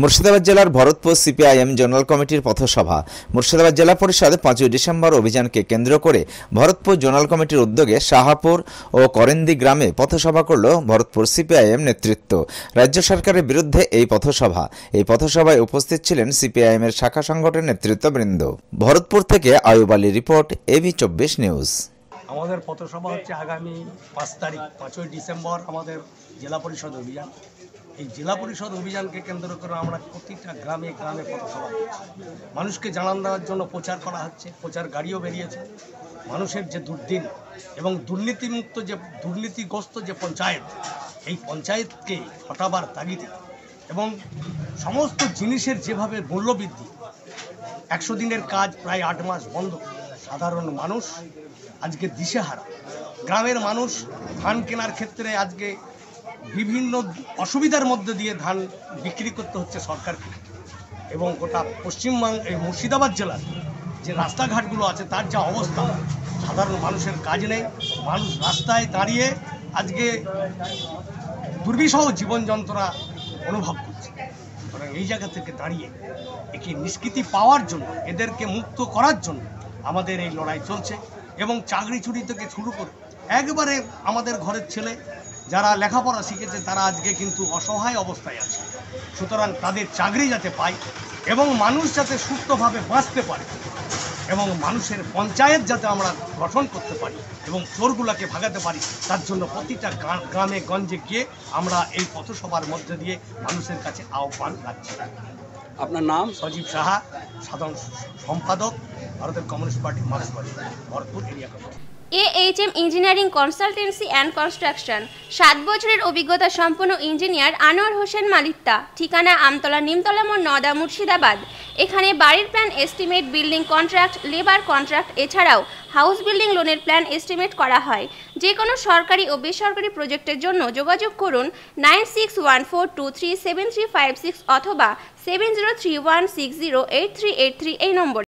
মুর্শিদাবাদ জেলার Bharatpur CPIM zonal কমিটির পথসভা। মুর্শিদাবাদ জেলা পরিষদ পাঁচই ডিসেম্বর অভিযানকে কেন্দ্র করে ভরতপুর জোনাল কমিটির উদ্যোগে শাহাপুর ও করেন্দি গ্রামে পথসভা করল ভরতপুর সিপিআইএম নেতৃত্ব। রাজ্য সরকারের বিরুদ্ধে এই পথসভা। এই পথসভায় উপস্থিত ছিলেন সিপিআইএমের শাখা সংগঠনের নেতৃত্ববৃন্দ। ভরতপুর থেকে আয়ুব আলী রিপোর্ট এবি চব্বিশ নিউজ। আমাদের পথসভা হচ্ছে আগামী পাঁচ তারিখ, পাঁচই ডিসেম্বর আমাদের জেলা পরিষদ অভিযান। এই জেলা পরিষদ অভিযানকে কেন্দ্র করে আমরা প্রতিটা গ্রামে গ্রামে পথসভা মানুষকে জানান দেওয়ার জন্য প্রচার করা হচ্ছে, প্রচার গাড়িও বেরিয়েছে। মানুষের যে দুর্দিন এবং দুর্নীতিমুক্ত যে, দুর্নীতিগ্রস্ত যে পঞ্চায়েত, এই পঞ্চায়েতকে হটাবার তাগিদে এবং সমস্ত জিনিসের যেভাবে মূল্যবৃদ্ধি, একশো দিনের কাজ প্রায় আট মাস বন্ধ। সাধারণ মানুষ আজকে দিশেহারা। গ্রামের মানুষ ধান কেনার ক্ষেত্রে আজকে বিভিন্ন অসুবিধার মধ্যে দিয়ে ধান বিক্রি করতে হচ্ছে সরকারকে। এবং গোটা পশ্চিমবঙ্গ এই মুর্শিদাবাদ জেলার যে রাস্তাঘাটগুলো আছে, তার যা অবস্থা, সাধারণ মানুষের কাজ নেই। মানুষ রাস্তায় দাঁড়িয়ে আজকে দুর্বিষহ জীবন যন্ত্রণা অনুভব করছে। সুতরাং এই জায়গা থেকে দাঁড়িয়ে একে নিষ্কৃতি পাওয়ার জন্য, এদেরকে মুক্ত করার জন্য আমাদের এই লড়াই চলছে। এবং চাকরি চুরি থেকে শুরু করে, একবারে আমাদের ঘরের ছেলে যারা লেখাপড়া শিখেছে তারা আজকে কিন্তু অসহায় অবস্থায় আছে। সুতরাং তাদের চাকরি যাতে পায় এবং মানুষ যাতে সুস্থভাবে বাঁচতে পারে এবং মানুষের পঞ্চায়েত যাতে আমরা গঠন করতে পারি এবং চোরগুলোকে ভাগাতে পারি তার জন্য প্রতিটা গ্রা- গ্রামে গঞ্জে গিয়ে আমরা এই পথসভার মধ্যে দিয়ে মানুষের কাছে আহ্বান রাখছি। আপনার নাম? সজীব সাহা সাধারণ সম্পাদক ভারতের communist party মার্ক্সবাদী Bharatpur area committee. AHM engineering consultancy and construction সাত বছরের অভিজ্ঞতা সম্পন্ন ইঞ্জিনিয়ার আনোয়ার হোসেন মালিত্তা, ঠিকানা আমতলা নিমতলা মোড় নদা, মুর্শিদাবাদ। এখানে বাড়ির plan estimate building contract labour contract এছাড়াও হাউস বিল্ডিং লোনের প্ল্যান এস্টিমেট করা হয়। যে কোনো সরকারি ও বেসরকারি প্রজেক্টের জন্য যোগাযোগ করুন nine six one four two three seven three five six অথবা seven zero three one six zero eight three eight three এই নম্বরে।